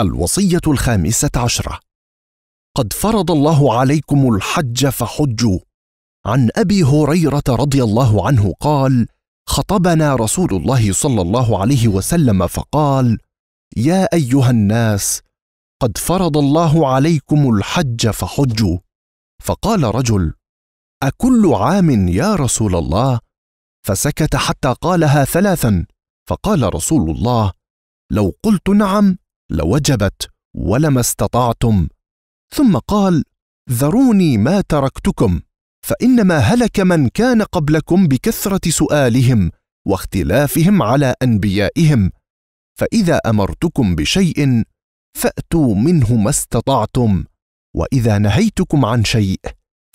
الوصية الخامسة عشرة. قد فرض الله عليكم الحج فحجوا. عن أبي هريرة رضي الله عنه قال خطبنا رسول الله صلى الله عليه وسلم فقال يا أيها الناس قد فرض الله عليكم الحج فحجوا. فقال رجل أكل عام يا رسول الله؟ فسكت حتى قالها ثلاثا. فقال رسول الله لو قلت نعم لوجبت ولما استطعتم. ثم قال ذروني ما تركتكم فإنما هلك من كان قبلكم بكثرة سؤالهم واختلافهم على أنبيائهم. فإذا أمرتكم بشيء فأتوا منه ما استطعتم وإذا نهيتكم عن شيء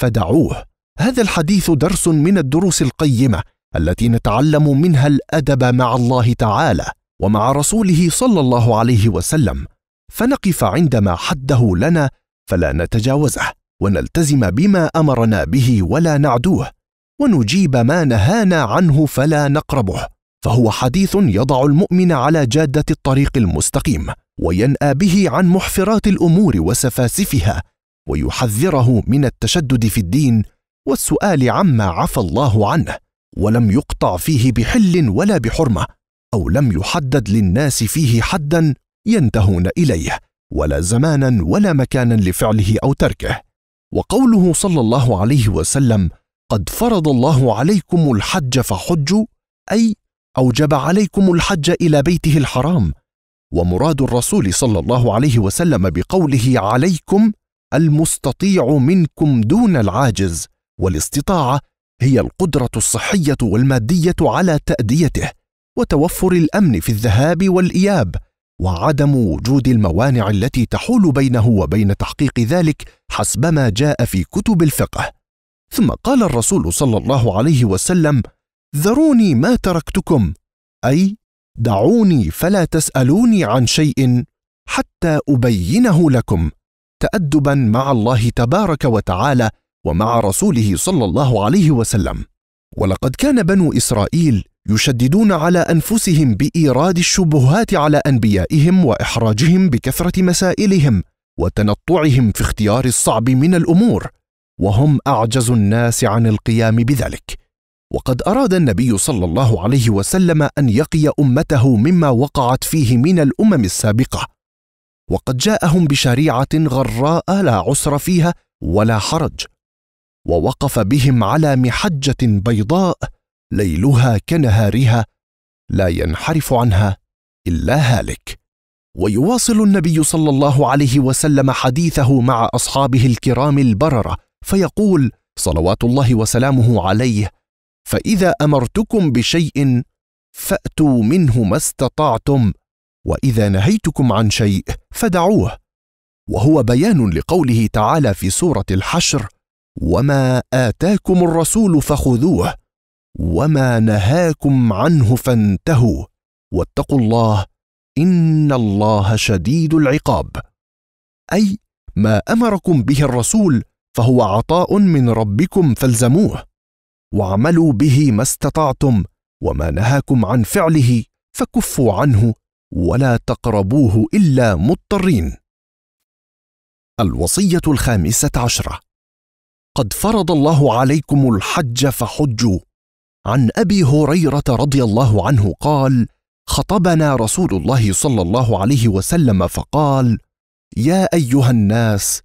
فدعوه. هذا الحديث درس من الدروس القيمة التي نتعلم منها الأدب مع الله تعالى. ومع رسوله صلى الله عليه وسلم فنقف عندما حده لنا فلا نتجاوزه ونلتزم بما أمرنا به ولا نعدوه ونجيب ما نهانا عنه فلا نقربه فهو حديث يضع المؤمن على جادة الطريق المستقيم وينأى به عن محفرات الأمور وسفاسفها ويحذره من التشدد في الدين والسؤال عما عفى الله عنه ولم يقطع فيه بحل ولا بحرمة أو لم يحدد للناس فيه حدا ينتهون إليه ولا زمانا ولا مكانا لفعله أو تركه. وقوله صلى الله عليه وسلم قد فرض الله عليكم الحج فحجوا أي أوجب عليكم الحج إلى بيته الحرام ومراد الرسول صلى الله عليه وسلم بقوله عليكم المستطيع منكم دون العاجز والاستطاعة هي القدرة الصحية والمادية على تأديته وتوفر الأمن في الذهاب والإياب وعدم وجود الموانع التي تحول بينه وبين تحقيق ذلك حسب ما جاء في كتب الفقه. ثم قال الرسول صلى الله عليه وسلم ذروني ما تركتكم أي دعوني فلا تسألوني عن شيء حتى أبينه لكم تادبا مع الله تبارك وتعالى ومع رسوله صلى الله عليه وسلم. ولقد كان بنو إسرائيل يشددون على أنفسهم بإيراد الشبهات على أنبيائهم وإحراجهم بكثرة مسائلهم وتنطعهم في اختيار الصعب من الأمور وهم أعجز الناس عن القيام بذلك. وقد أراد النبي صلى الله عليه وسلم أن يقي أمته مما وقعت فيه من الأمم السابقة. وقد جاءهم بشريعة غراء لا عسر فيها ولا حرج ووقف بهم على محجة بيضاء ليلها كنهارها لا ينحرف عنها إلا هالك. ويواصل النبي صلى الله عليه وسلم حديثه مع أصحابه الكرام البررة فيقول صلوات الله وسلامه عليه فإذا أمرتكم بشيء فأتوا منه ما استطعتم وإذا نهيتكم عن شيء فدعوه وهو بيان لقوله تعالى في سورة الحشر وما آتاكم الرسول فخذوه وما نهاكم عنه فانتهوا واتقوا الله ان الله شديد العقاب. أي ما أمركم به الرسول فهو عطاء من ربكم فالزموه. واعملوا به ما استطعتم وما نهاكم عن فعله فكفوا عنه ولا تقربوه إلا مضطرين. الوصية الخامسة عشرة. قد فرض الله عليكم الحج فحجوا عن أبي هريرة رضي الله عنه قال خطبنا رسول الله صلى الله عليه وسلم فقال يا أيها الناس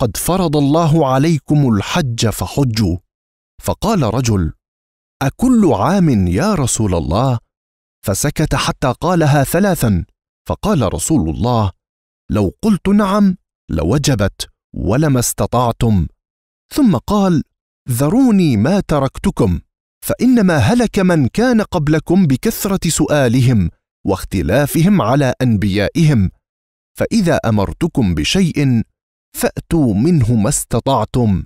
قد فرض الله عليكم الحج فحجوا. فقال رجل أكل عام يا رسول الله؟ فسكت حتى قالها ثلاثا. فقال رسول الله لو قلت نعم لوجبت ولما استطعتم. ثم قال ذروني ما تركتكم. فإنما هلك من كان قبلكم بكثرة سؤالهم واختلافهم على أنبيائهم. فإذا أمرتكم بشيء فأتوا منه ما استطعتم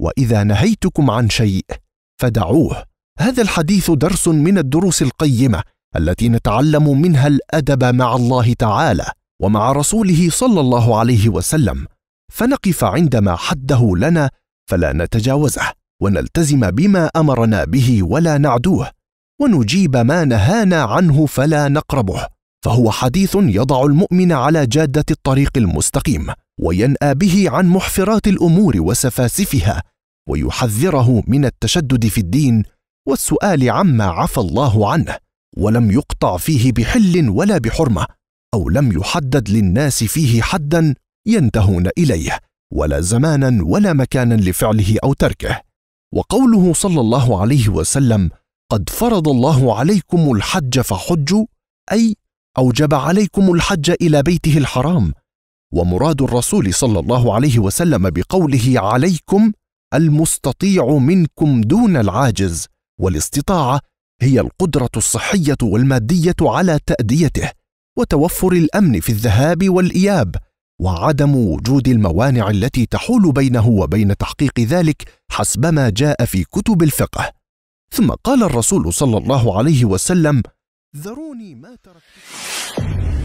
وإذا نهيتكم عن شيء فدعوه. هذا الحديث درس من الدروس القيمة التي نتعلم منها الأدب مع الله تعالى ومع رسوله صلى الله عليه وسلم. فنقف عندما حده لنا فلا نتجاوزه. ونلتزم بما أمرنا به ولا نعدوه ونجيب ما نهانا عنه فلا نقربه. فهو حديث يضع المؤمن على جادة الطريق المستقيم وينأى به عن محفرات الأمور وسفاسفها ويحذره من التشدد في الدين والسؤال عما عفى الله عنه ولم يقطع فيه بحل ولا بحرمة أو لم يحدد للناس فيه حدا ينتهون إليه ولا زمانا ولا مكانا لفعله أو تركه. وقوله صلى الله عليه وسلم قد فرض الله عليكم الحج فحجوا أي أوجب عليكم الحج إلى بيته الحرام ومراد الرسول صلى الله عليه وسلم بقوله عليكم المستطيع منكم دون العاجز والاستطاعة هي القدرة الصحية والمادية على تأديته وتوفر الأمن في الذهاب والإياب. وعدم وجود الموانع التي تحول بينه وبين تحقيق ذلك حسب ما جاء في كتب الفقه. ثم قال الرسول صلى الله عليه وسلم ذروني ما تركتكم